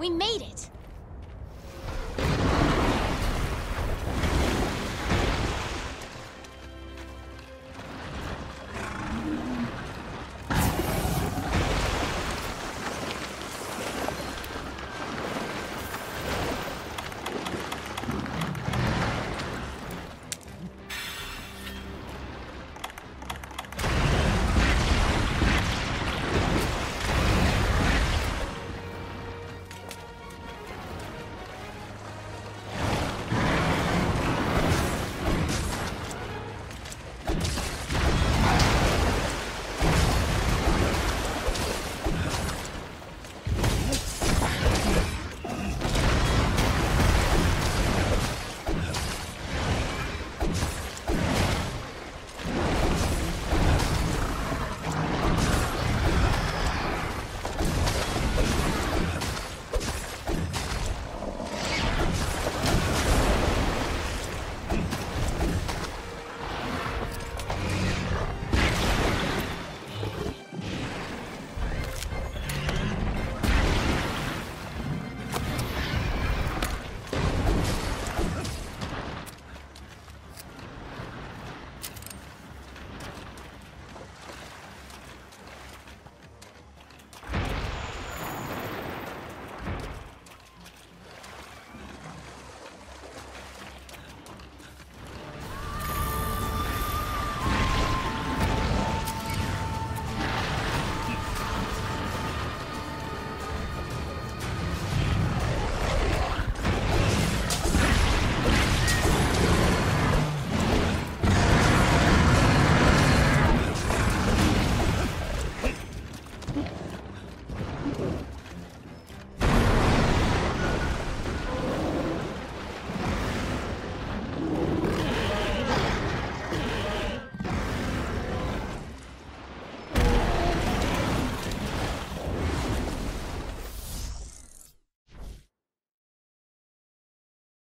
We made it!